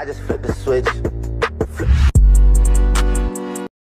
I just flipped the switch.